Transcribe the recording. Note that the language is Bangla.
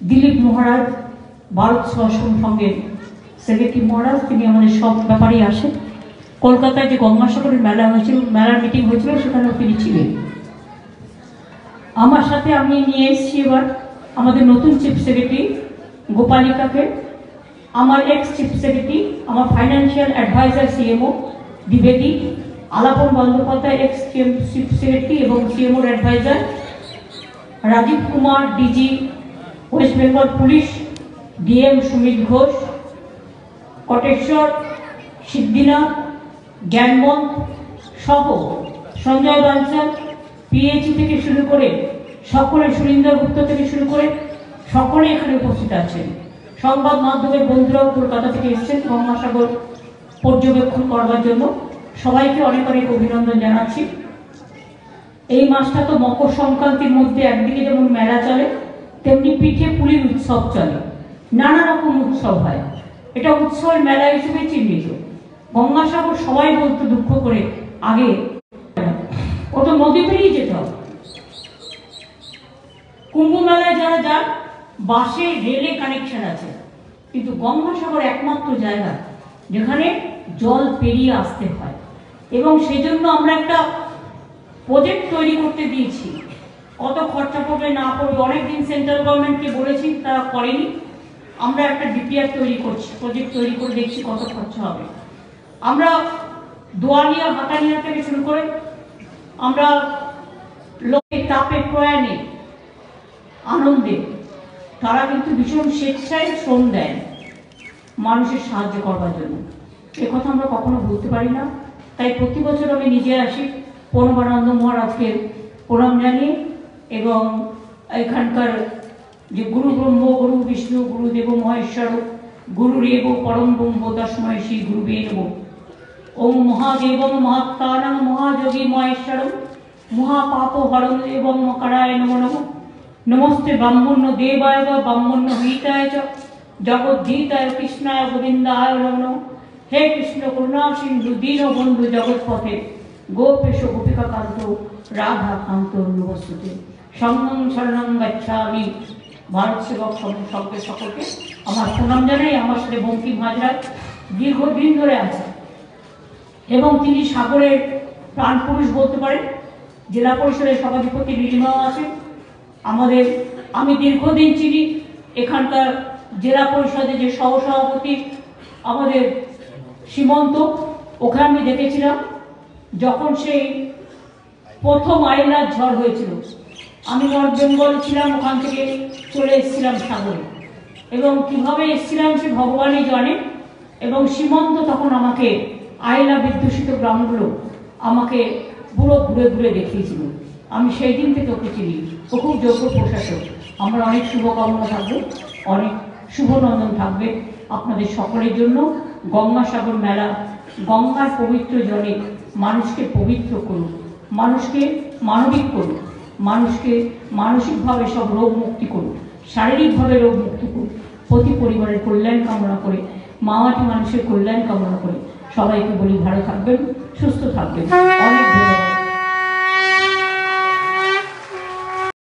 দিলীপ মহারাজ ভারত সেবাশ্রম সঙ্গে সেক্রেটারি মহারাজ, তিনি আমাদের সব ব্যাপারেই আসেন। কলকাতায় যে গঙ্গাসাগরের মেলা হয়েছিল, মেলার মিটিং হয়েছিল, সেখানেও তিনি ছিলেন। আমার সাথে আমি নিয়ে এসেছি এবার আমাদের নতুন চিফ সেক্রেটারি গোপালিকাকে। আমার এক্স চিফ সেক্রেটারি আমার financial adviser CMO দ্বিবেদী। Alapan Bandyopadhyay ex chief secretary এবং সিএমওর adviser Rajiv Kumar DG west Bengal police, DM Sumit Ghosh, Koteswar সিদ্ধিনাথ জ্ঞানমন্ত সহ সঞ্জয় বাঞ্চাল পিএইচি থেকে শুরু করে সকলে সুরিন্দর গুপ্ত থেকে শুরু করে সকলে এখানে উপস্থিত আছেন। সংবাদ মাধ্যমের বন্ধুরাও কলকাতা থেকে এসেছেন গঙ্গাসাগর পর্যবেক্ষণ করবার জন্য। সবাইকে অনেক অনেক অভিনন্দন জানাচ্ছি। এই মাসটা তো মকর সংক্রান্তির মধ্যে একদিকে যেমন মেলা চলে তেমনি পিঠে পুলির উৎসব চলে। নানা রকম উৎসব হয়। এটা উৎসবের মেলা হিসেবে চিহ্নিত। গঙ্গাসাগর সবাই বলতো দুঃখ করে, আগে ও তো নদী পেরিয়ে যেত কুম্ভ মেলায় যারা যান, বাসে, রেলে কানেকশন আছে। কিন্তু গঙ্গাসাগর একমাত্র জায়গা, যেখানে জল পেরিয়ে আসতে হয়। এবং সেই জন্য আমরা একটা প্রজেক্ট তৈরি করতে দিয়েছি। কত খরচা পড়বে না পড়বে অনেকদিন সেন্ট্রাল গভর্নমেন্টকে বলেছি তারা করেনি। আমরা একটা ডিপিআর তৈরি করছি প্রজেক্ট তৈরি করে দেখছি কত খরচা হবে। আমরা দোয়ালিয়া হাতানিয়া থেকে শুরু করে আমরা লোকের তাপে প্রয়াণে আনন্দে, তারা কিন্তু ভীষণ স্বেচ্ছায় শ্রম দেয় মানুষের সাহায্য করবার জন্য। কথা আমরা কখনো বলতে পারি না। তাই প্রতি বছর আমি নিজে আসি পরমানন্দ মহারাজকে প্রণাম জানিয়ে এবং এখানকার যে গুরু ব্রহ্ম, গুরু বিষ্ণু গুরুদেব মহেশ্বর গুরুরেব পরম ব্রহ্ম তস্ময় শ্রী গুরুবে নম। ওম মহাদেবম মহাত্মানং মহাযোগী মহেশ্বরম, মহাপাপ হরণ এবং মকরায় নম নম। নমস্তে ব্রাহ্মণ্য দেবায় বা ব্রাহ্মণ্য হিতায় চ, জগদ্ধিতায় কৃষ্ণায় গোবিন্দায় নম নম। হে কৃষ্ণ করুণা সিন্ধু দীন বন্ধু জগৎপথে, গোপেশ গোপিকা কান্ত রাধা কান্ত নমস্তুতে। সঙ্গম শরণং গচ্ছামি। ভারত সেবক সঙ্গে সকলকে আমার প্রণাম জানাই, আমার সাথে বঙ্কিম হাজরা দীর্ঘদিন ধরে আছে এবং তিনি সাগরের প্রাণপুরুষ বলতে পারেন, জেলা পরিষদের সভাধিপতি নীলিমাও আছেন। আমাদের, আমি দীর্ঘদিন চিনি এখানকার জেলা পরিষদে যে সহসভাপতি আমাদের সীমন্ত, ওখানে আমি দেখেছিলাম যখন সেই প্রথম আইলার ঝড় হয়েছিল। আমি নর্থ বেঙ্গল ছিলাম, ওখান থেকে চলে এসেছিলাম সাগরে। এবং কীভাবে এসেছিলাম সে ভগবানই জানে। এবং সীমন্ত তখন আমাকে আয়লা বিদ্যুষিত গ্রামগুলো আমাকে পুরো ঘুরে ঘুরে দেখিয়েছিল। আমি সেই দিন থেকে ওকে চিনি। ও খুব যোগ্য প্রশাসক। আমরা অনেক শুভকামনা থাকবে, অনেক শুভনন্দন থাকবে আপনাদের সকলের জন্য। গঙ্গাসাগর মেলা, গঙ্গার পবিত্র জলে মানুষকে পবিত্র করুন, মানুষকে মানবিক করুন। মানুষকে, মানসিকভাবে সব রোগ মুক্তি করুন শারীরিকভাবে রোগ মুক্তি করুক, প্রতি পরিবারের কল্যাণ কামনা করে, মামাটি মানুষের কল্যাণ কামনা করে সবাইকে বলি ভালো থাকবেন, সুস্থ থাকবেন। অনেক ধন্যবাদ।